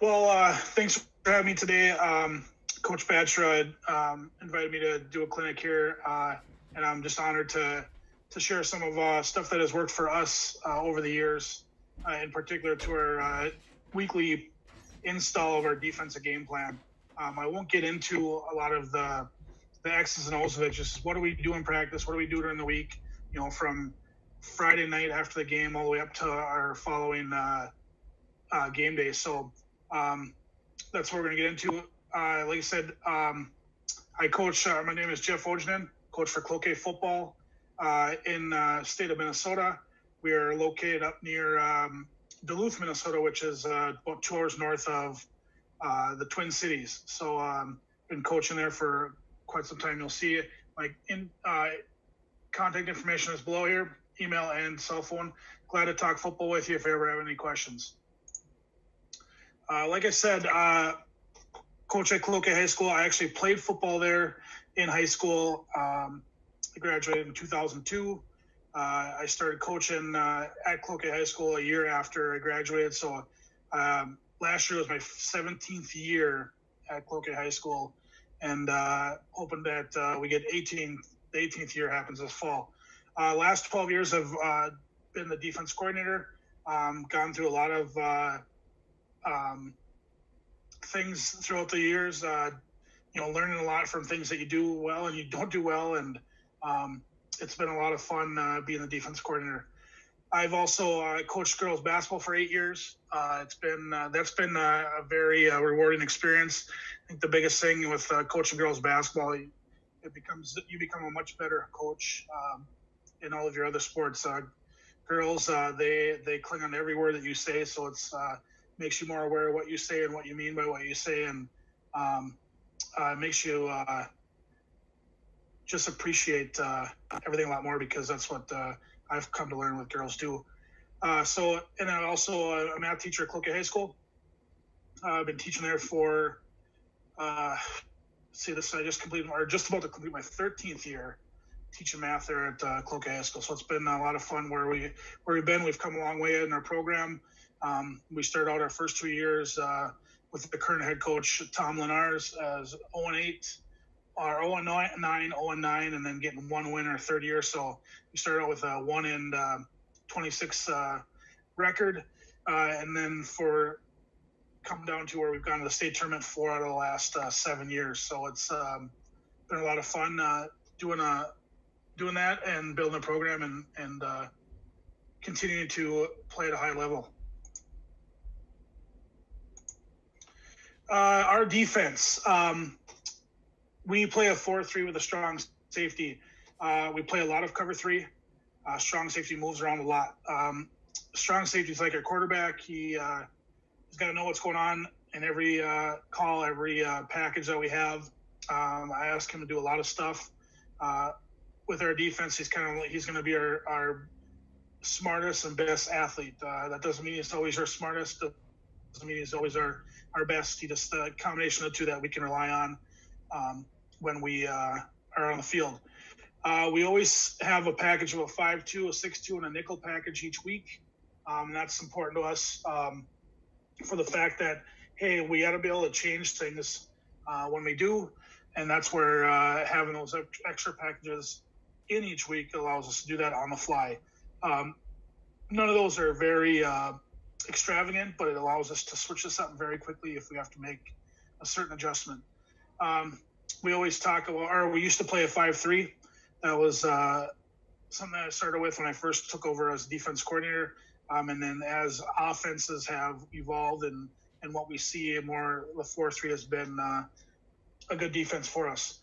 Well, uh, thanks for having me today. Um, Coach Bandstra um, invited me to do a clinic here, uh, and I'm just honored to to share some of uh, stuff that has worked for us uh, over the years, uh, in particular to our uh, weekly install of our defensive game plan. Um, I won't get into a lot of the the X's and O's of it. Just what do we do in practice? What do we do during the week? You know, from Friday night after the game all the way up to our following game day. So um, that's what we're going to get into. Uh, like I said, um, I coach. Uh, my name is Jeff Ojanen, coach for Cloquet football uh, in uh, state of Minnesota. We are located up near um, Duluth, Minnesota, which is about two hours north of the Twin Cities. So um, been coaching there for quite some time. You'll see my in, contact information is below here email and cell phone. Glad to talk football with you if you ever have any questions. Uh, like I said, uh, coach at Cloquet High School. I actually played football there in high school. Um, I graduated in 2002. Uh, I started coaching uh, at Cloquet High School a year after I graduated. So um, last year was my 17th year at Cloquet High School, and uh, hoping that uh, we get 18. The 18th year happens this fall. Uh, last 12 years I've uh, been the defense coordinator. Um, gone through a lot of uh, um, things throughout the years. Uh, you know, learning a lot from things that you do well and you don't do well, and um, it's been a lot of fun uh, being the defense coordinator. I've also uh, coached girls basketball for eight years. it's been that's been a, a very rewarding experience. I think the biggest thing with coaching girls basketball, it becomes you become a much better coach. Um, in all of your other sports. Uh, girls, uh, they they cling on to every word that you say, so it's uh, makes you more aware of what you say and what you mean by what you say, and um, uh, makes you uh, just appreciate uh, everything a lot more because that's what uh, I've come to learn with girls do. Uh, so, and then also uh, a math teacher at Cloquet High School. I've been teaching there for, see this, I just completed, or just about to complete my 13th year teaching math there at uh, Cloquet High School. So it's been a lot of fun where we where we've been. We've come a long way in our program. Um, we started out our first two years uh, with the current head coach Tom Lenars as 0 8, or 0 and 9, 0 and 9, and then getting one win our third year. So we started out with a one and uh, 26 uh, record, uh, and then for come down to where we've gone to the state tournament four out of the last uh, seven years. So it's um, been a lot of fun doing a doing that and building a program and and uh, continuing to play at a high level. Uh, our defense, um, we play a four-three with a strong safety. Uh, we play a lot of cover three. Uh, strong safety moves around a lot. Um, strong safety is like a quarterback. He uh, he's got to know what's going on in every uh, call, every package that we have. Um, I ask him to do a lot of stuff. Uh, with our defense, he's kind of he's going to be our, our smartest and best athlete. Uh, that doesn't mean he's always our smartest. Doesn't mean he's always our our best. Just a combination of the two that we can rely on um, when we uh, are on the field. Uh, we always have a package of a five-two, a six-two, and a nickel package each week. Um, that's important to us um, for the fact that hey, we got to be able to change things uh, when we do, and that's where uh, having those extra packages in each week allows us to do that on the fly. Um, none of those are very uh, extravagant, but it allows us to switch this up very quickly if we have to make a certain adjustment. Um, we always talk about, or we used to play a 5 3. That was uh, something that I started with when I first took over as defense coordinator. Um, and then as offenses have evolved and, and what we see more, the 4 3 has been uh, a good defense for us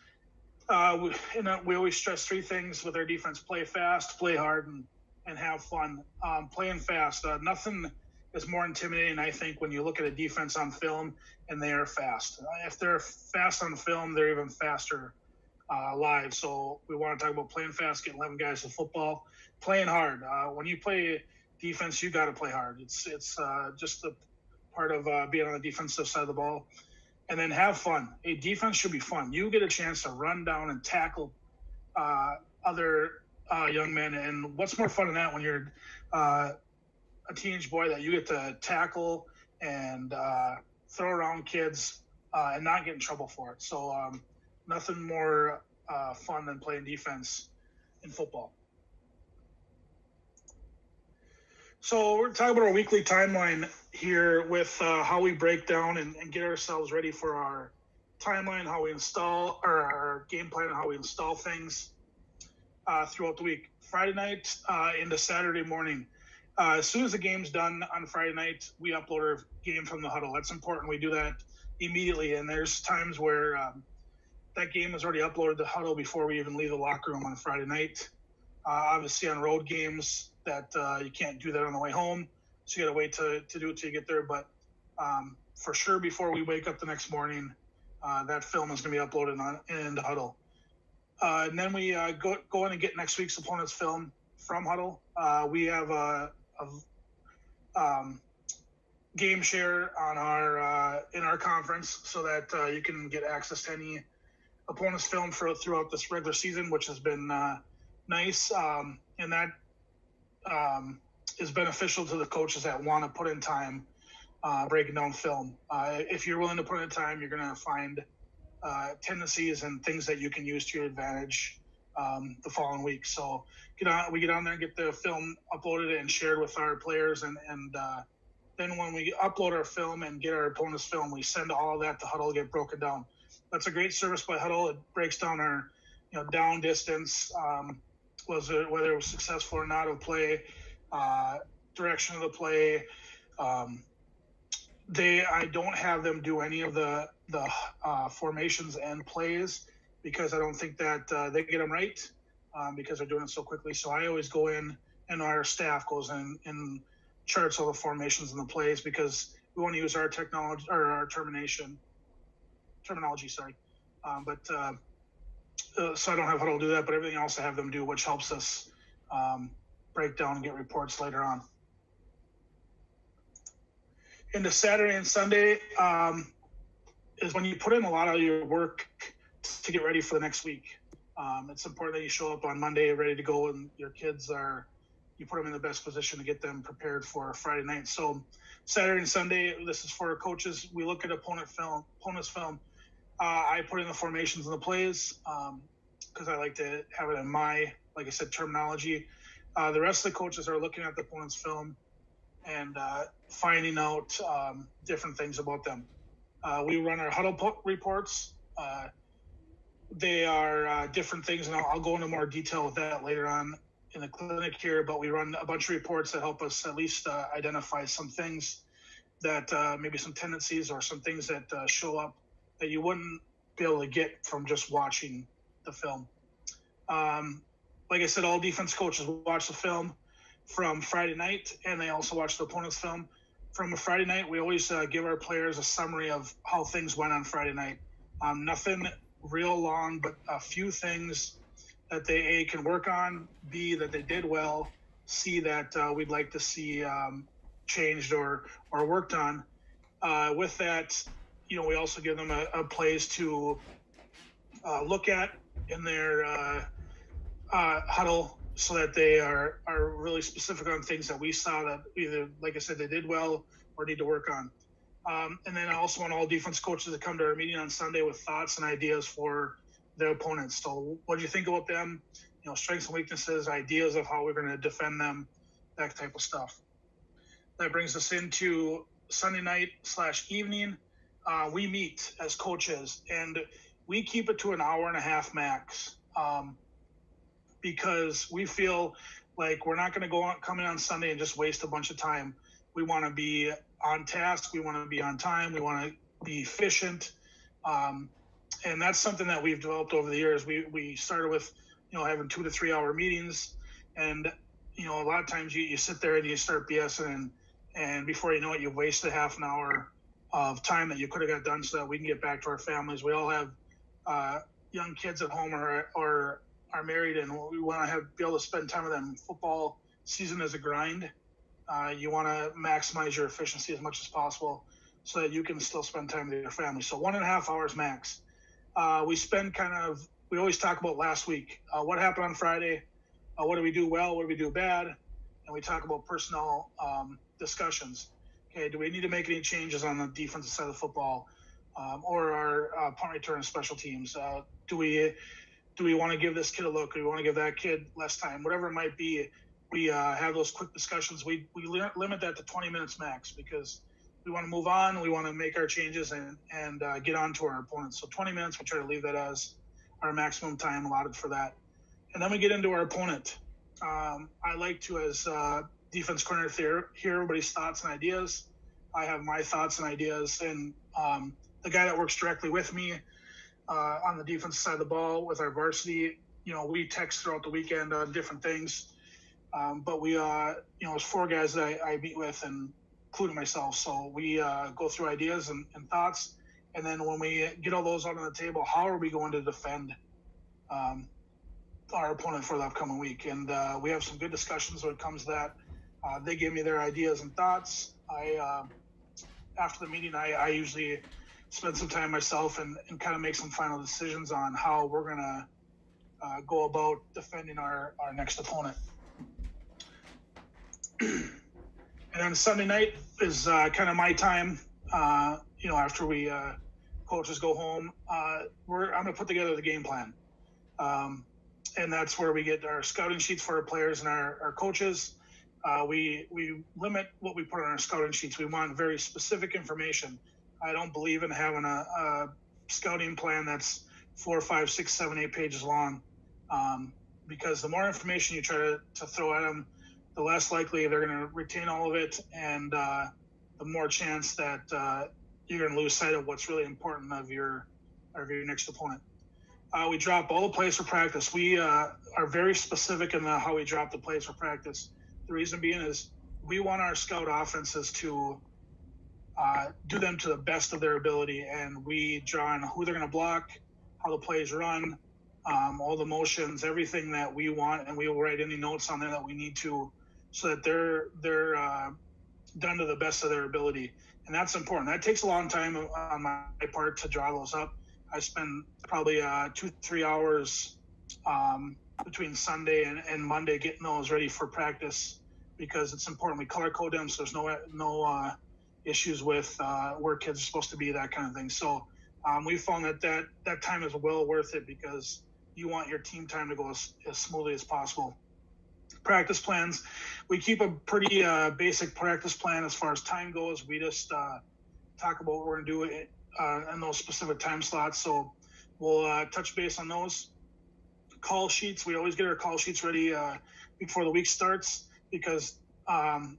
uh, we, and we always stress three things with our defense: play fast, play hard, and and have fun. Um, playing fast, uh, nothing is more intimidating, I think, when you look at a defense on film and they are fast. If they're fast on film, they're even faster uh, live. So we want to talk about playing fast, getting 11 guys to football, playing hard. Uh, when you play defense, you got to play hard. It's it's uh, just a part of uh, being on the defensive side of the ball and then have fun. A defense should be fun. You get a chance to run down and tackle uh, other uh, young men, and what's more fun than that when you're a teenage boy that you get to tackle and uh, throw around kids, uh, and not get in trouble for it. So um, nothing more uh, fun than playing defense in football. So we're talking about our weekly timeline here with uh, how we break down and, and, get ourselves ready for our timeline, how we install our, our game plan, how we install things uh, throughout the week. Friday night uh, into Saturday morning. Uh, as soon as the game's done on Friday night, we upload our game from the Hudl. That's important. We do that immediately. And there's times where um, that game is already uploaded to Hudl before we even leave the locker room on Friday night. Uh, obviously, on road games, that uh, you can't do that on the way home, so you got to wait to, to do it till you get there. But um, for sure, before we wake up the next morning, uh, that film is going to be uploaded on in the Hudl. Uh, and then we uh, go go in and get next week's opponent's film from Hudl. Uh, we have a, a um, game share on our in our conference so that you can get access to any opponent's film for throughout this regular season, which has been uh, nice. Um, and that um, is beneficial to the coaches that want to put in time uh, breaking down film. Uh, if you're willing to put in time, you're going to find uh, tendencies and things that you can use to your advantage um, the following week. So get on, we get on there and get the film uploaded and shared with our players, and and uh, then when we upload our film and get our opponent's film, we send all of that to Hudl get broken down that's a great service by Hudl. It breaks down our you know down distance, um, was it whether it was successful or not of play, uh, direction of the play. Um, they I don't have them do any of the the uh, formations and plays because I don't think that uh, they get them right um, because they're doing it so quickly. So I always go in and our staff goes in and charts all the formations and the plays because we want to use our technology or our termination terminology, sorry. Um, but uh, uh, so I don't have Hudl do that, but everything else I have them do, which helps us um, break down and get reports later on. Into Saturday and Sunday um, is when you put in a lot of your work to get ready for the next week. Um, it's important that you show up on Monday ready to go, and your kids are you put them in the best position to get them prepared for Friday night. So Saturday and Sunday, this is for coaches. We look at opponent film, opponent's film uh, I put in the formations and the plays because um, I like to have it in my, like I said, terminology. Uh, the rest of the coaches are looking at the opponent's film and uh, finding out um, different things about them. Uh, we run our Hudl reports. Uh, they are uh, different things, and I'll, I'll, go into more detail with that later on in the clinic here. But we run a bunch of reports that help us at least identify some things that maybe some tendencies or some things that show up that you wouldn't be able to get from just watching the film. Um, like I said, all defense coaches watch the film from Friday night, and they also watch the opponent's film. From a Friday night, we always uh, give our players a summary of how things went on Friday night. Um, nothing real long, but a few things that they a can work on, b that they did well, c that uh, we'd like to see um, changed or or worked on. Uh, with that, you know, we also give them a, a place to uh, look at in their uh, uh, Hudl so that they are, are really specific on things that we saw that either, like I said, they did well or need to work on. Um, and then I also want all defense coaches to come to our meeting on Sunday with thoughts and ideas for their opponents. So, what do you think about them? You know, strengths and weaknesses, ideas of how we're going to defend them, that type of stuff. That brings us into Sunday night slash evening uh, we meet as coaches and we keep it to an hour and a half max um, because we feel like we're not going to go on come in on Sunday and just waste a bunch of time. We want to be on task. We want to be on time. We want to be efficient. Um, and that's something that we've developed over the years. We, we started with, you know, having two to three hour meetings. And, you know, a lot of times you, you sit there and you start BSing and, and before you know it, you've wasted half an hour of time that you could have got done so that we can get back to our families. We all have uh, young kids at home or, or are married and we want to have be able to spend time with them. Football season is a grind. Uh, you want to maximize your efficiency as much as possible so that you can still spend time with your family. So one and a half hours max. Uh, we spend kind of we always talk about last week. Uh, what happened on Friday? Uh, what do we do well? What do we do bad? And we talk about personnel um, discussions Okay, do we need to make any changes on the defensive side of the football, um, or our uh, punt return special teams? Uh, do we do we want to give this kid a look? Do we want to give that kid less time? Whatever it might be, we uh, have those quick discussions. We we limit that to 20 minutes max because we want to move on. We want to make our changes and and uh, get on to our opponents. So 20 minutes, we try to leave that as our maximum time allotted for that. And then we get into our opponent. Um, I like to, as uh, defense coordinator, hear everybody's thoughts and ideas. I have my thoughts and ideas, and um, the guy that works directly with me uh, on the defense side of the ball with our varsity, you know, we text throughout the weekend on different things. Um, but we, uh, you know, there's four guys that I, I meet with, and including myself. So we uh, go through ideas and, and, thoughts, and then when we get all those out on the table, how are we going to defend um, our opponent for the upcoming week? And uh, we have some good discussions when it comes to that. Uh, they give me their ideas and thoughts. I uh, after the meeting, I, I, usually spend some time myself and, and kind of make some final decisions on how we're going to uh, go about defending our, our next opponent. and then Sunday night is uh, kind of my time. Uh, you know, after we uh, coaches go home, uh, we're I'm to put together the game plan. Um, and that's where we get our scouting sheets for our players and our, our coaches. Uh, we we limit what we put on our scouting sheets. We want very specific information. I don't believe in having a, a scouting plan that's four, five, six, seven, eight pages long, um, because the more information you try to, to throw at them, the less likely they're going to retain all of it, and uh, the more chance that uh, you're going to lose sight of what's really important of your of your next opponent. Uh, we drop all the plays for practice. We uh, are very specific in the, how we drop the plays for practice. The reason being is we want our scout offenses to uh, do them to the best of their ability, and we draw on who they're going to block, how the plays run, um, all the motions, everything that we want, and we will write any notes on there that we need to, so that they're they're uh, done to the best of their ability, and that's important. That takes a long time on my part to draw those up. I spend probably uh, two three hours um, between Sunday and, and Monday getting those ready for practice because it's important. We color code them so there's no no uh, issues with uh, where kids are supposed to be, that kind of thing. So um, we found that, that that time is well worth it because you want your team time to go as, as smoothly as possible. Practice plans, we keep a pretty uh, basic practice plan as far as time goes. We just uh, talk about what we're going to do uh, in those specific time slots. So we'll uh, touch base on those call sheets. We always get our call sheets ready uh, before the week starts because um,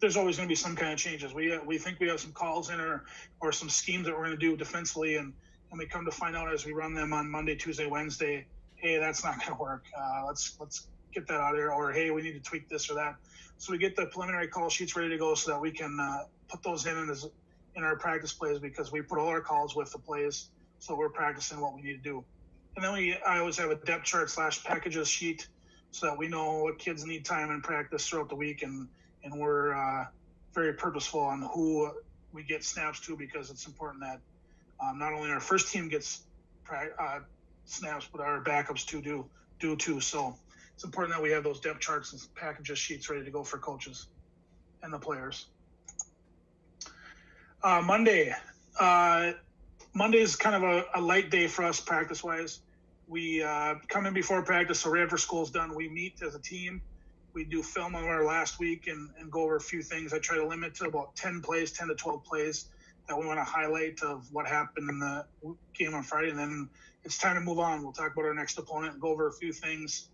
there's always going to be some kind of changes. We uh, we think we have some calls in or or some schemes that we're going to do defensively, and and we come to find out as we run them on Monday, Tuesday, Wednesday, hey, that's not going to work. Uh, let's let's get that out of there, or hey, we need to tweak this or that. So we get the preliminary call sheets ready to go so that we can uh, put those in in, in our practice plays because we put all our calls with the plays, so we're practicing what we need to do. And then we, I always have a depth chart slash packages sheet so that we know what kids need time in practice throughout the week, and and we're uh, very purposeful on who we get snaps to because it's important that um, not only our first team gets uh, snaps, but our backups too do do too. So it's important that we have those depth charts and packages sheets ready to go for coaches and the players. Uh, Monday, uh, Monday is kind of a, a light day for us practice wise we uh, come in before practice, so right after school's done, we meet as a team. We do film of our last week and, and go over a few things. I try to limit to about 10 plays, 10 to 12 plays that we want to highlight of what happened in the game on Friday. And then it's time to move on. We'll talk about our next opponent go over a few things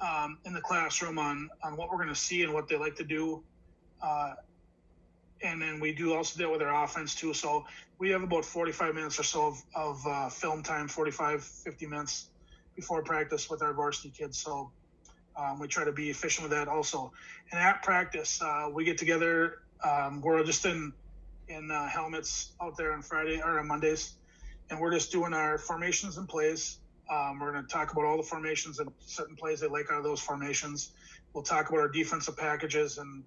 um, in the classroom on, on what we're going to see and what they like to do. Uh, and then we do also deal with our offense too. So we have about 45 minutes or so of, of uh, film time, 45, 50 minutes before practice with our varsity kids. So um, we try to be efficient with that also. And at practice, uh, we get together. Um, we're just in in uh, helmets out there on Friday or on Mondays, and we're just doing our formations and plays. Um, we're going to talk about all the formations and certain plays they like out of those formations. We'll talk about our defensive packages and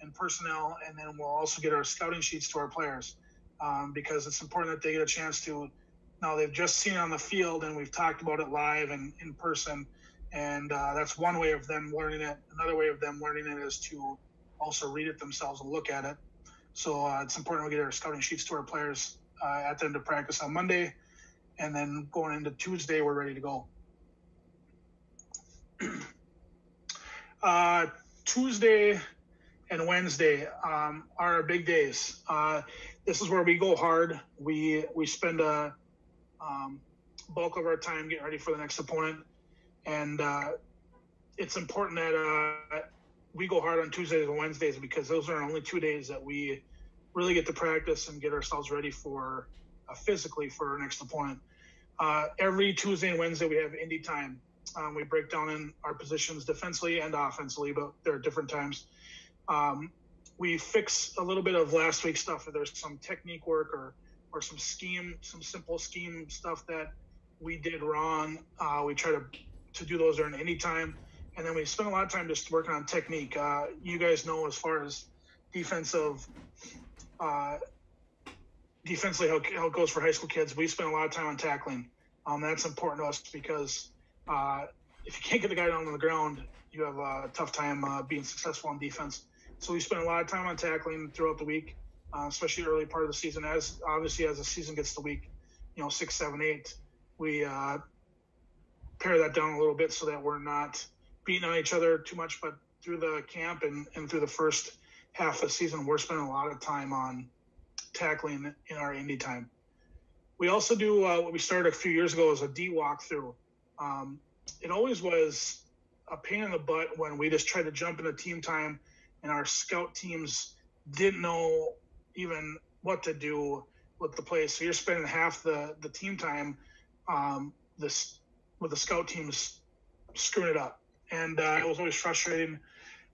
and personnel, and then we'll also get our scouting sheets to our players um, because it's important that they get a chance to. Now they've just seen it on the field, and we've talked about it live and in person, and uh, that's one way of them learning it. Another way of them learning it is to also read it themselves and look at it. So uh, it's important we get our scouting sheets to our players uh, at the end of practice on Monday, and then going into Tuesday, we're ready to go. uh, Tuesday and Wednesday um, are our big days. Uh, this is where we go hard. We we spend a um, bulk of our time getting ready for the next opponent, and uh, it's important that uh, we go hard on Tuesdays and Wednesdays because those are only two days that we really get to practice and get ourselves ready for uh, physically for our next opponent. Uh, every Tuesday and Wednesday we have indie time. Um, we break down in our positions defensively and offensively, but there are different times. Um, we fix a little bit of last week's stuff. If there's some technique work or or some scheme, some simple scheme stuff that we did wrong, uh, we try to to do those during any time and then we spend a lot of time just working on technique. Uh, you guys know as far as defensive, uh, defensively how, how it goes for high school kids. We spend a lot of time on tackling. Um, that's important to us because uh, if you can't get the guy down on the ground, you have a tough time uh, being successful on defense. So we spend a lot of time on tackling throughout the week, uh, especially early part of the season. As obviously as the season gets to week, you know six, seven, eight, we uh, pare that down a little bit so that we're not beating on each other too much, but through the camp and, and through the first half of the season, we're spending a lot of time on tackling in our Indy time. We also do uh, what we started a few years ago as a D walkthrough. Um, it always was a pain in the butt when we just tried to jump into team time and our scout teams didn't know even what to do with the plays. So you're spending half the, the team time um, this with the scout teams screwing it up and uh, it was always frustrating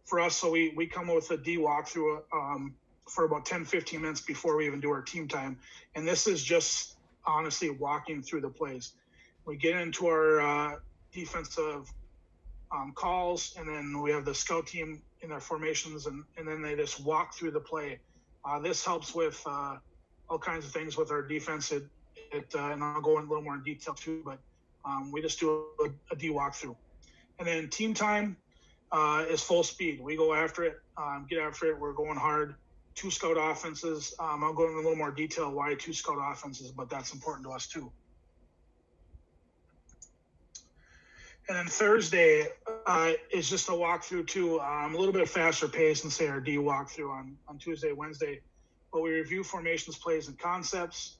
for us. So we we come up with a D walkthrough um, for about 10, 15 minutes before we even do our team time, and this is just honestly walking through the plays. We get into our uh, defensive um, calls, and then we have the scout team in their formations, and, and then they just walk through the play. Uh, this helps with uh, all kinds of things with our defense. It, it uh, and I'll go in a little more in detail too, but um, we just do a, a D walkthrough. And then team time uh, is full speed. We go after it, um, get after it. We're going hard. Two scout offenses. Um, I'll go into a little more detail why two scout offenses, but that's important to us too. And then Thursday uh, is just a walkthrough too, um, a little bit faster pace than say our D walkthrough on, on Tuesday, Wednesday. But we review formations, plays, and concepts,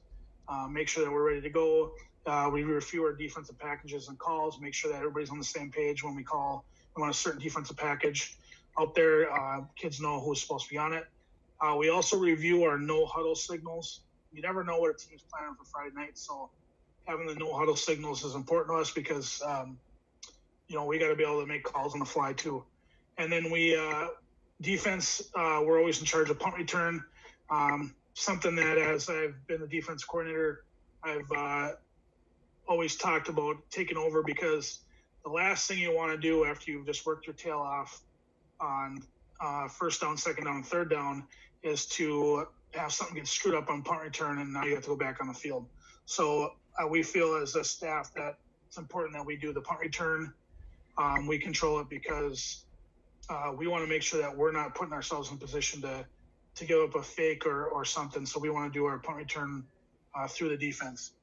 uh, make sure that we're ready to go. Uh, we review our defensive packages and calls, make sure that everybody's on the same page when we call we want a certain defensive package out there. Uh, kids know who's supposed to be on it. Uh, we also review our no huddle signals. You never know what a team's planning for Friday night, so having the no huddle signals is important to us because um, you know we got to be able to make calls on the fly too. And then we uh, defense, uh, we're always in charge of punt return. Um, something that as I've been the defense coordinator, I've uh, always talked about taking over because the last thing you want to do after you've just worked your tail off on uh, first down, second down, third down is to have something get screwed up on punt return and now you have to go back on the field. So uh, we feel as a staff that it's important that we do the punt return. Um, we control it because uh, we want to make sure that we're not putting ourselves in position to to give up a fake or, or something. So we want to do our punt return uh, through the defense.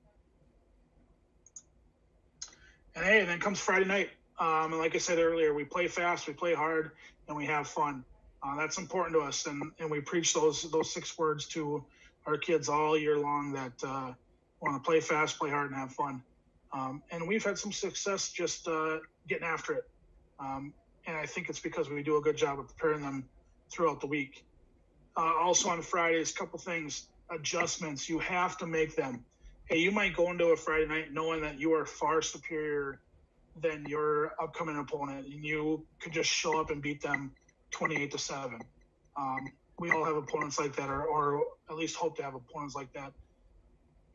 And hey, and then comes Friday night. Um, and like I said earlier, we play fast, we play hard, and we have fun. Uh, that's important to us, and, and we preach those those six words to our kids all year long that uh, want to play fast, play hard, and have fun. Um, and we've had some success just uh, getting after it. Um, and I think it's because we do a good job of preparing them throughout the week. Uh, also on Fridays, a couple things, adjustments. You have to make them hey, you might go into a Friday night knowing that you are far superior than your upcoming opponent, and you could just show up and beat them 28 to 7. Um, we all have opponents like that, or, or at least hope to have opponents like that.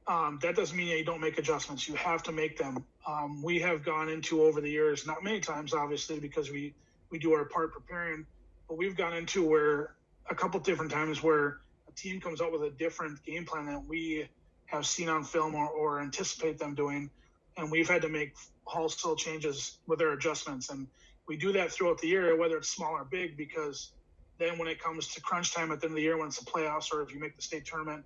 Um, that doesn't mean you don't make adjustments. You have to make them. Um, we have gone into over the years, not many times, obviously, because we we do our part preparing, but we've gone into where a couple different times where a team comes up with a different game plan that we have seen on film or, or anticipate them doing. And we've had to make wholesale changes with our adjustments. And we do that throughout the year, whether it's small or big, because then when it comes to crunch time at the end of the year, when it's the playoffs or if you make the state tournament,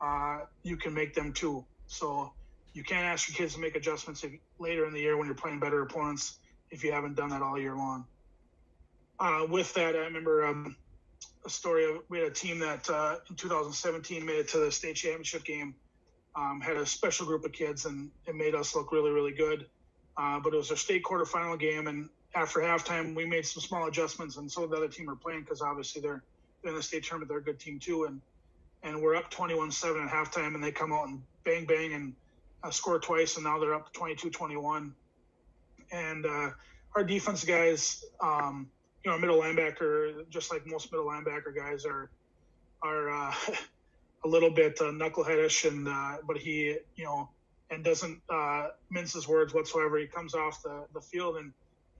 uh, you can make them too. So you can't ask your kids to make adjustments if, later in the year when you're playing better opponents if you haven't done that all year long. Uh, with that, I remember um, a story of we had a team that uh, in 2017 made it to the state championship game. Um, had a special group of kids and it made us look really, really good. Uh, but it was a state quarterfinal game, and after halftime, we made some small adjustments, and so the other team are playing because obviously they're, they're in the state tournament, they're a good team too, and and we're up 21-7 at halftime, and they come out and bang bang and uh, score twice, and now they're up 22-21, and uh, our defense guys, um, you know, middle linebacker, just like most middle linebacker guys, are are uh, a little bit uh, knuckleheadish, and uh, but he, you know, and doesn't uh, mince his words whatsoever. He comes off the, the field and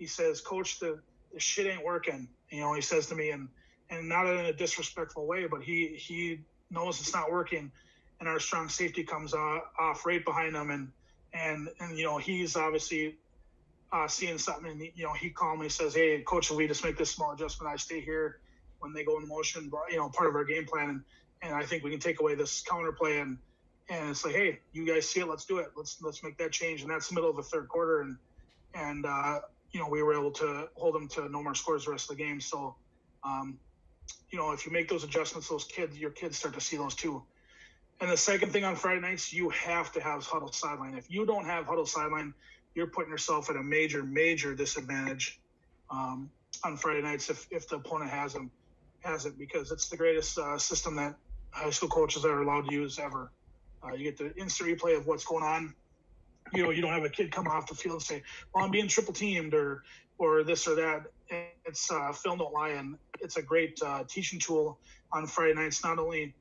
he says, "Coach, the, the shit ain't working." You know, he says to me, and and not in a disrespectful way, but he he knows it's not working, and our strong safety comes off, off right behind him, and and and you know he's obviously uh, seeing something, and you know he calmly says, "Hey, coach, if we just make this small adjustment, I stay here when they go in motion, you know, part of our game plan, and and I think we can take away this counter play and." And it's like, hey, you guys see it, let's do it. Let's let's make that change. And that's the middle of the third quarter, and and uh, you know we were able to hold them to no more scores the rest of the game. So, um, you know, if you make those adjustments, those kids, your kids start to see those too. And the second thing on Friday nights, you have to have Hudl sideline. If you don't have Hudl sideline, you're putting yourself at a major, major disadvantage um, on Friday nights if, if the opponent has them, has it because it's the greatest uh, system that high school coaches are allowed to use ever. Uh, you get the instant replay of what's going on. You know, you don't have a kid come off the field and say, "Well, I'm being triple teamed," or or this or that. It's uh, film don't lie, and it's a great uh, teaching tool on Friday nights, not only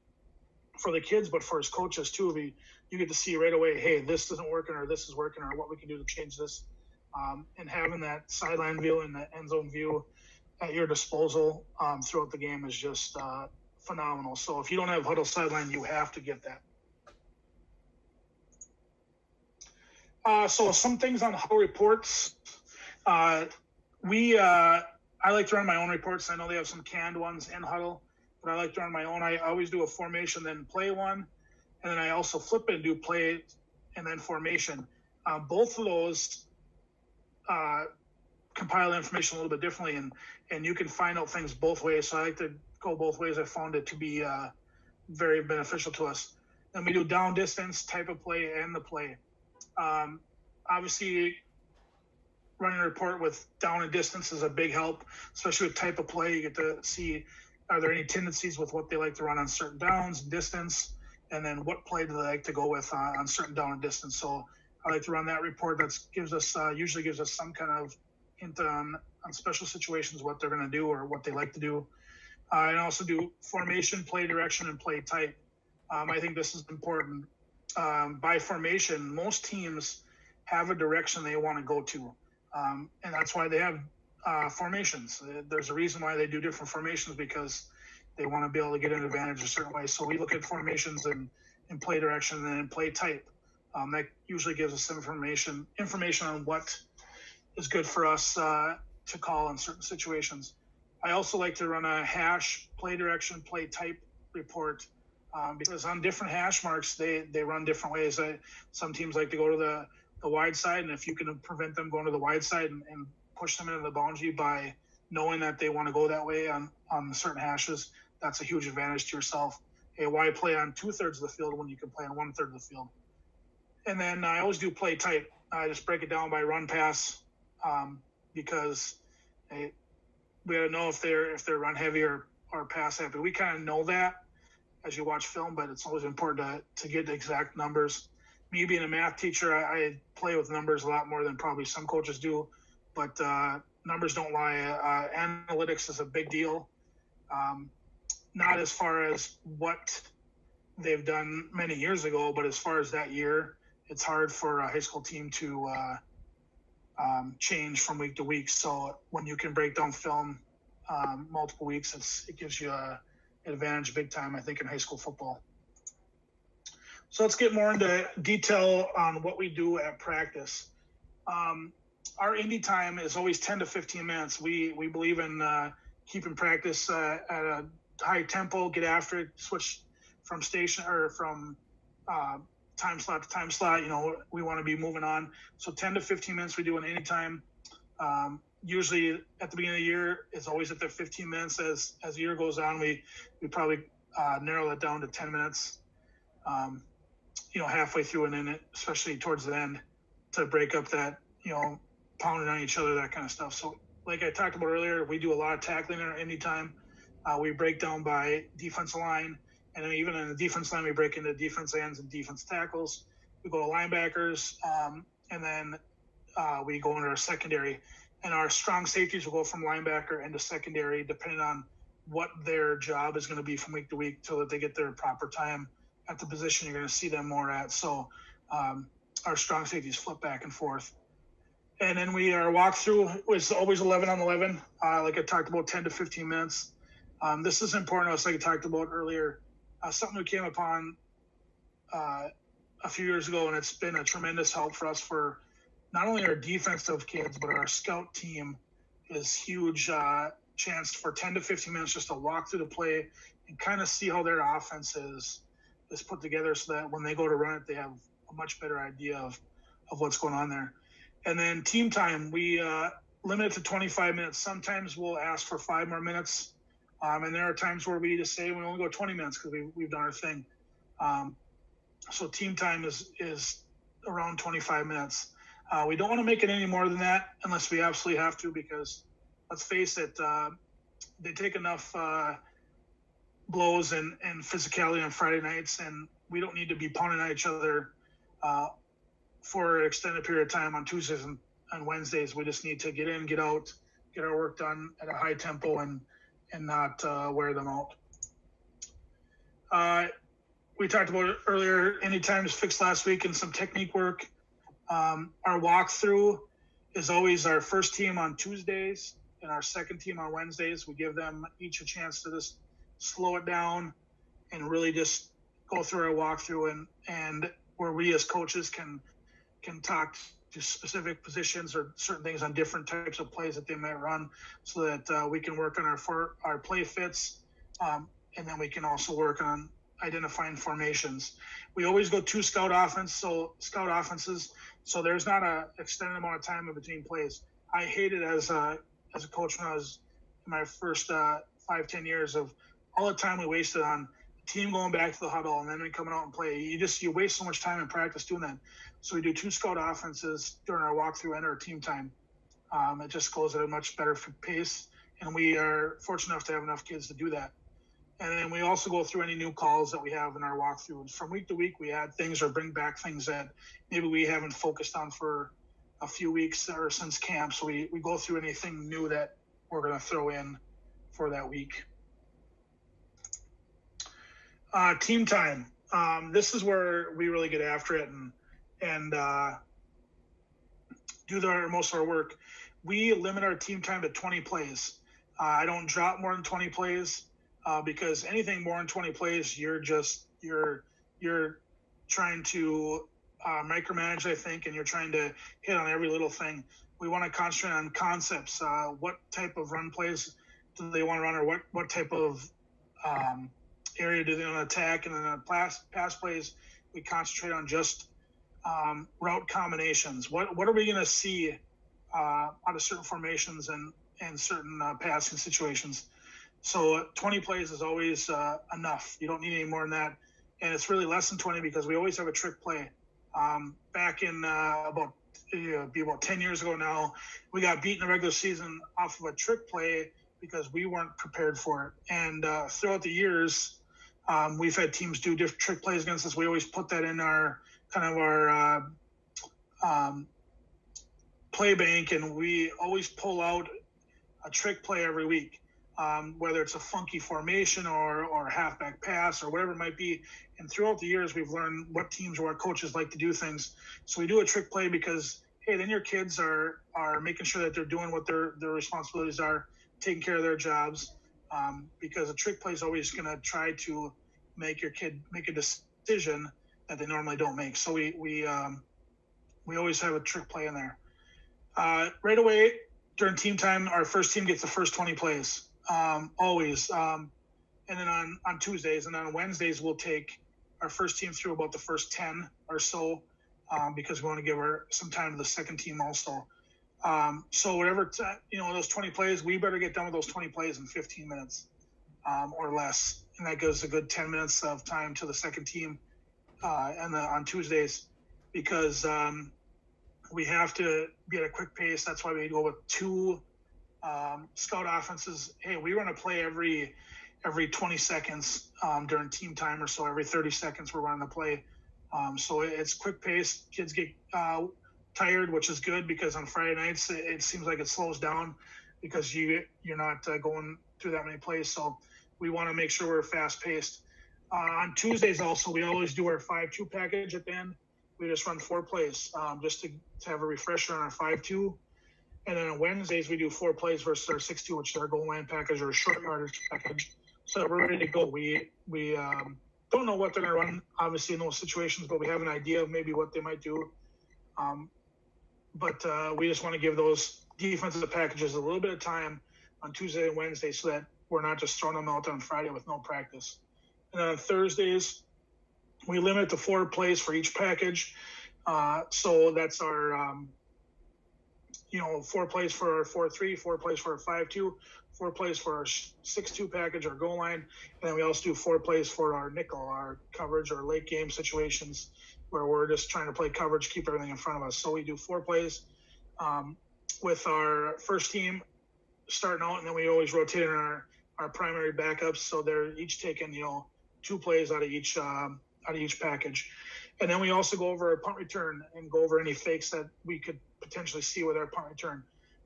for the kids but for his coaches too. We, you get to see right away, hey, this isn't working, or this is working, or what we can do to change this. Um, and having that sideline view and the end zone view at your disposal um, throughout the game is just uh, phenomenal. So if you don't have Hudl sideline, you have to get that. Uh, so some things on Hudl reports. Uh, we uh, I like to run my own reports. I know they have some canned ones in Hudl, but I like to run my own. I always do a formation, then play one, and then I also flip and do play and then formation. Uh, both of those uh, compile information a little bit differently, and and you can find out things both ways. So I like to go both ways. I found it to be uh, very beneficial to us. Then we do down distance type of play and the play. Um, obviously, running a report with down and distance is a big help, especially with type of play. You get to see are there any tendencies with what they like to run on certain downs and distance, and then what play do they like to go with uh, on certain down and distance. So I like to run that report. That gives us uh, usually gives us some kind of hint on on special situations what they're going to do or what they like to do. Uh, and also do formation, play direction, and play type. Um, I think this is important um, by formation, most teams have a direction they want to go to, um, and that's why they have uh, formations. There's a reason why they do different formations because they want to be able to get an advantage a certain way. So we look at formations and, and play direction and play type. Um, that usually gives us information information on what is good for us uh, to call in certain situations. I also like to run a hash play direction, play type report um, because on different hash marks they they run different ways. I, some teams like to go to the the wide side, and if you can prevent them going to the wide side and, and push them into the boundary by knowing that they want to go that way on on certain hashes, that's a huge advantage to yourself. Hey, why play on two thirds of the field when you can play on one third of the field? And then I always do play tight. I just break it down by run pass um, because hey, we got to know if they're if they're run heavy or, or pass heavy. We kind of know that as you watch film, but it's always important to, to get the exact numbers. Me being a math teacher, I, I play with numbers a lot more than probably some coaches do, but uh, numbers don't lie. Uh, analytics is a big deal. Um, not as far as what they've done many years ago, but as far as that year, it's hard for a high school team to uh, um, change from week to week. So when you can break down film um, multiple weeks, it gives you a advantage big time, I think, in high school football. So let's get more into detail on what we do at practice. Um, our indie time is always 10 to 15 minutes. We we believe in uh, keeping practice uh, at a high tempo, get after it, switch from station or from uh, time slot to time slot. You know, we want to be moving on. So 10 to 15 minutes we do in any time. Um, usually at the beginning of the year, it's always at the 15 minutes. As as the year goes on, we we probably uh, narrow that down to 10 minutes. Um, you know, halfway through and then it especially towards the end to break up that you know pounding on each other, that kind of stuff. So like I talked about earlier, we do a lot of tackling at any time. Uh, we break down by defensive line, and then even in the defense line, we break into defense ends and defense tackles. We go to linebackers, um, and then uh, we go into our secondary. And our strong safeties will go from linebacker into secondary, depending on what their job is going to be from week to week, so that they get their proper time at the position you're going to see them more at. So um, our strong safeties flip back and forth. And then we our walkthrough was always 11 on 11, uh, like I talked about, 10 to 15 minutes. Um, this is important, as like I talked about earlier. Uh, something we came upon uh, a few years ago, and it's been a tremendous help for us for not only our defensive kids, but our scout team is huge uh, chance for 10 to 15 minutes just to walk through the play and kind of see how their offense is is put together so that when they go to run it, they have a much better idea of, of what's going on there. And then team time, we uh, limit it to 25 minutes. Sometimes we'll ask for five more minutes. Um, and there are times where we just say we only go 20 minutes because we, we've done our thing. Um, so team time is, is around 25 minutes. Uh, we don't want to make it any more than that unless we absolutely have to because let's face it, uh, they take enough uh, blows and, and physicality on Friday nights, and we don't need to be pounding at each other uh, for an extended period of time on Tuesdays and Wednesdays. We just need to get in, get out, get our work done at a high tempo, and and not uh, wear them out. Uh, we talked about it earlier. Anytime is fixed last week and some technique work. Um, our walkthrough is always our first team on Tuesdays and our second team on Wednesdays. We give them each a chance to just slow it down and really just go through our walkthrough and and where we as coaches can can talk to specific positions or certain things on different types of plays that they might run, so that uh, we can work on our for, our play fits, um, and then we can also work on identifying formations. We always go two scout offense, so scout offenses. So there's not a extended amount of time in between plays. I hated as a as a coach when I was in my first uh, five ten years of all the time we wasted on team going back to the huddle and then coming out and play. You just you waste so much time in practice doing that. So we do two scout offenses during our walkthrough and our team time. Um, it just goes at a much better pace, and we are fortunate enough to have enough kids to do that. And then we also go through any new calls that we have in our walkthrough. And From week to week, we add things or bring back things that maybe we haven't focused on for a few weeks or since camp. So we, we go through anything new that we're going to throw in for that week. Uh, team time. Um, this is where we really get after it and and uh, do the most of our work. We limit our team time to 20 plays. Uh, I don't drop more than 20 plays uh, because anything more than 20 plays, you're just you're you're trying to uh, micromanage, I think, and you're trying to hit on every little thing. We want to concentrate on concepts. Uh, what type of run plays do they want to run, or what what type of um, area do they want to attack? And then on pass pass plays, we concentrate on just um, route combinations. What what are we going to see uh, out of certain formations and and certain uh, passing situations? So 20 plays is always uh, enough. You don't need any more than that, and it's really less than 20 because we always have a trick play. Um, back in uh, about uh, be about 10 years ago now, we got beat in the regular season off of a trick play because we weren't prepared for it. And uh, throughout the years, um, we've had teams do different trick plays against us. We always put that in our kind of our uh, um, play bank, and we always pull out a trick play every week, um, whether it's a funky formation or or halfback pass or whatever it might be. And throughout the years, we've learned what teams or what coaches like to do things. So we do a trick play because hey, then your kids are are making sure that they're doing what their their responsibilities are, taking care of their jobs. Um, because a trick play is always going to try to make your kid make a decision that they normally don't make. So we we um, we always have a trick play in there. Uh, right away during team time, our first team gets the first 20 plays. Um, always. Um, and then on, on Tuesdays and on Wednesdays, we'll take our first team through about the first 10 or so um, because we want to give her some time to the second team also. Um, so whatever, t- you know, those 20 plays, we better get done with those 20 plays in 15 minutes um, or less. And that gives a good 10 minutes of time to the second team uh, and the, on Tuesdays because um, we have to be at a quick pace. That's why we go with two um, scout offenses. Hey, we run a play every every 20 seconds um, during team time or so. Every 30 seconds, we're running a play. Um, so it's quick pace. Kids get uh, tired, which is good because on Friday nights it, it, seems like it slows down because you you're not uh, going through that many plays. So we want to make sure we're fast paced. Uh, on Tuesdays also, we always do our five two package at the end. We just run four plays um, just to, to have a refresher on our five two. And then on Wednesdays we do four plays versus our 60, which is our goal line package or short yardage package. So we're ready to go. We we um, don't know what they're going to run, obviously in those situations, but we have an idea of maybe what they might do. Um, but uh, we just want to give those defensive packages a little bit of time on Tuesday and Wednesday so that we're not just throwing them out on Friday with no practice. And on Thursdays, we limit to four plays for each package. Uh, so that's our, um, you know, four plays for our 4 3, four plays for our 5 2, four plays for our 6 2 package, our goal line. And then we also do four plays for our nickel, our coverage, or late game situations where we're just trying to play coverage, keep everything in front of us. So we do four plays um, with our first team starting out, and then we always rotate in our, our primary backups. So they're each taking, you know, two plays out of each um, out of each package. And then we also go over a punt return and go over any fakes that we could potentially see with our punt return.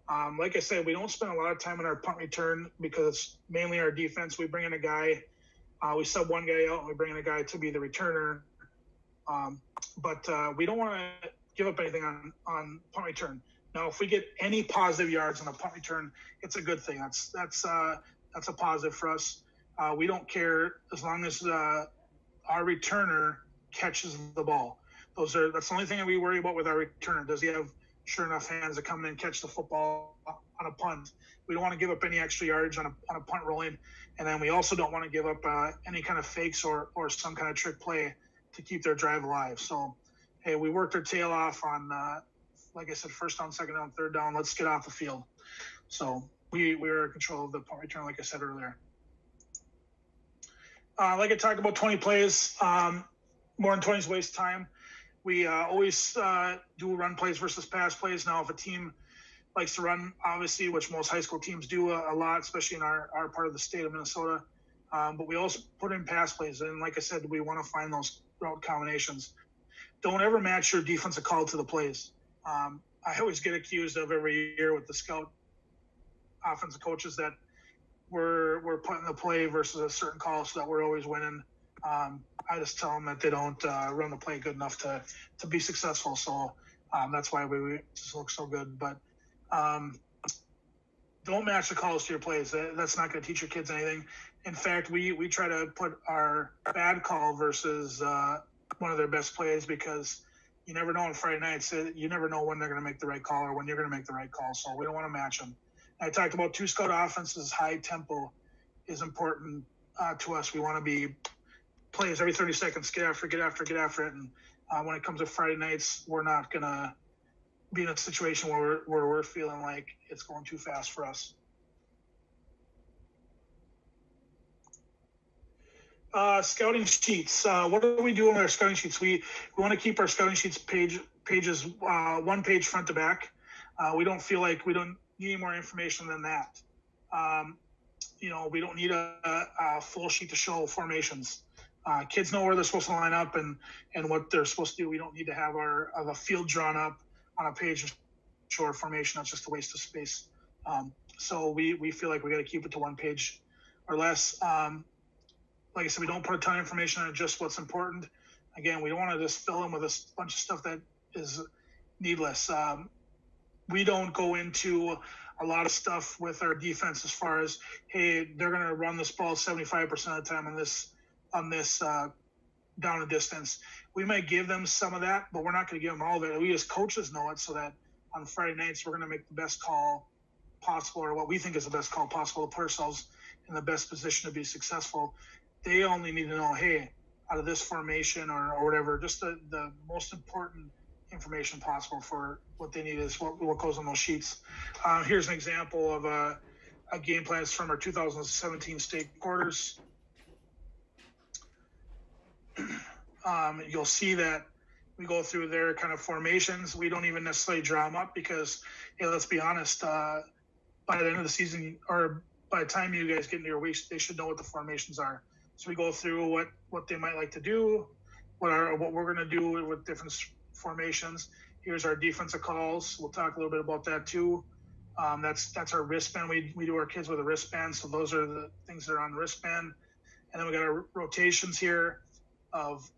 Um, like I said, we don't spend a lot of time on our punt return because it's mainly our defense. We bring in a guy, uh, we sub one guy out, and we bring in a guy to be the returner. Um, but uh, we don't want to give up anything on on punt return. Now, if we get any positive yards on a punt return, it's a good thing. That's that's uh, that's a positive for us. Uh, we don't care as long as uh, our returner catches the ball. Those are that's the only thing that we worry about with our returner. Does he have sure enough hands to come in and catch the football on a punt? We don't want to give up any extra yards on a, on a punt rolling, and then we also don't want to give up uh, any kind of fakes or or some kind of trick play to keep their drive alive. So, hey, we worked our tail off on, uh, like I said, first down, second down, third down. Let's get off the field. So we we were in control of the punt return, like I said earlier. Uh, like I talked about 20 plays, um, more than 20 is waste time. We uh, always uh, do run plays versus pass plays. Now, if a team likes to run, obviously, which most high school teams do a, a lot, especially in our, our part of the state of Minnesota, um, but we also put in pass plays. And like I said, we want to find those route combinations. Don't ever match your defensive call to the plays. Um, I always get accused of every year with the scout offensive coaches that we're we're putting the play versus a certain call so that we're always winning. Um, I just tell them that they don't uh, run the play good enough to to be successful. So um, that's why we, we just look so good. But um, don't match the calls to your plays. That, that's not going to teach your kids anything. In fact, we we try to put our bad call versus uh, one of their best plays because you never know on Friday nights. You never know when they're going to make the right call or when you're going to make the right call. So we don't want to match them. I talked about two scout offenses. High tempo is important uh, to us. We want to be plays every 30 seconds, get after, get after, get after it. And uh, when it comes to Friday nights, we're not gonna be in a situation where we're, where we're feeling like it's going too fast for us. Uh, scouting sheets. Uh, what do we do on our scouting sheets? We we want to keep our scouting sheets page pages uh, one page front to back. Uh, we don't feel like we don't need any more information than that. Um, you know, we don't need a, a, full sheet to show formations. Uh, kids know where they're supposed to line up and and what they're supposed to do. We don't need to have our of a field drawn up on a page our formation. That's just a waste of space. Um, so we we feel like we got to keep it to one page or less. Um, like I said, we don't put a ton of information on just what's important. Again, we don't want to just fill in with a bunch of stuff that is needless. Um, we don't go into a lot of stuff with our defense as far as hey they're going to run this ball 75% of the time on this on this uh, down a distance we may give them some of that but we're not going to give them all of it we as coaches know it so that on friday nights we're going to make the best call possible or what we think is the best call possible to put ourselves in the best position to be successful. They only need to know, hey, out of this formation or, or whatever, just the, the most important information possible for what they need is what, what goes on those sheets. Uh, here's an example of a, a game plan from our 2017 state quarters. Um, you'll see that we go through their kind of formations. We don't even necessarily draw them up because, hey, let's be honest, uh, by the end of the season or by the time you guys get into your weeks, they should know what the formations are. So we go through what what they might like to do, what are what we're going to do with different formations. Here's our defensive calls. We'll talk a little bit about that too. Um, that's that's our wristband. We, we do our kids with a wristband, so those are the things that are on the wristband. And then we got our rotations here of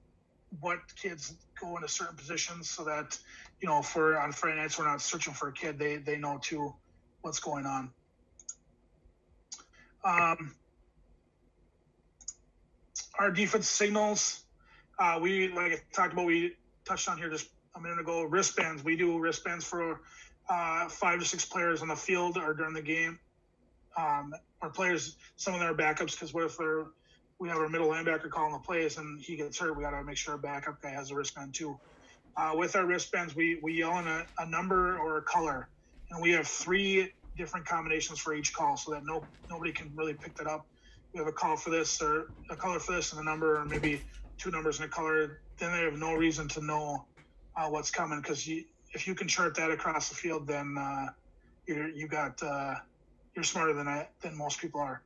what kids go into certain positions, so that you know, for on Friday nights we're not searching for a kid. They they know too what's going on. Um, our defense signals. Uh, we like I talked about. We touched on here just a minute ago. Wristbands. We do wristbands for uh, five to six players on the field or during the game. Um, our players, some of them are backups because what if they're we have our middle linebacker calling the plays and he gets hurt? We got to make sure our backup guy has a wristband too. Uh, with our wristbands, we we yell in a, a number or a color, and we have three different combinations for each call so that no nobody can really pick that up. We have a call for this or a color for this and a number or maybe two numbers and a color. Then they have no reason to know uh, what's coming because if you can chart that across the field, then uh, you got uh, you're smarter than I, than most people are.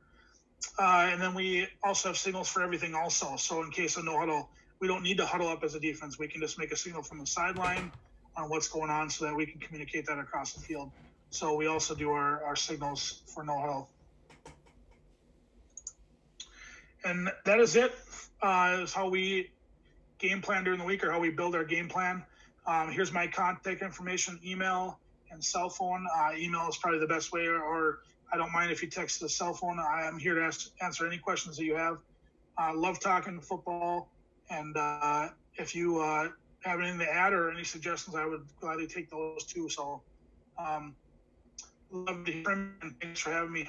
Uh, and then we also have signals for everything also. So in case of no huddle, we don't need to huddle up as a defense. We can just make a signal from the sideline on what's going on so that we can communicate that across the field. So we also do our, our signals for no huddle. And that is it. Uh, is how we game plan during the week or how we build our game plan. Um, here's my contact information, email and cell phone. Uh, email is probably the best way, or, or, I don't mind if you text the cell phone. I am here to ask, answer any questions that you have. I love talking football. And uh, if you uh, have anything to add or any suggestions, I would gladly take those too. So, um, love to hear and thanks for having me.